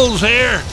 goals here.